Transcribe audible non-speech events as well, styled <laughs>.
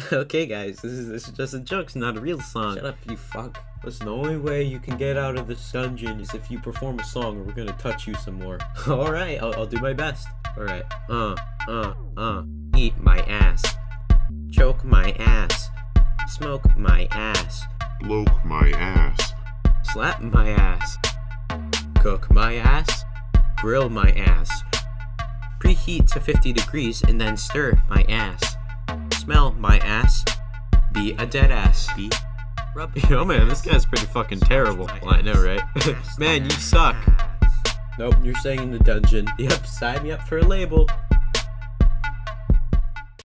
<laughs> okay, guys, this is this is just a joke. It's not a real song. Shut up, you fuck. Listen, the only way you can get out of this dungeon is if you perform a song, or we're gonna touch you some more. <laughs> All right, I'll, I'll do my best. All right. Uh, uh, uh. Eat my ass. Choke my ass. Smoke my ass. Bloke my ass. Slap my ass. Cook my ass. Grill my ass. Preheat to 50 degrees and then stir my ass. Smell my ass. Be a dead ass. Be. <laughs> Oh man, this guy's pretty fucking terrible. Well, I know, right? <laughs> man, you suck. Nope, you're staying in the dungeon. Yep, sign me up for a label.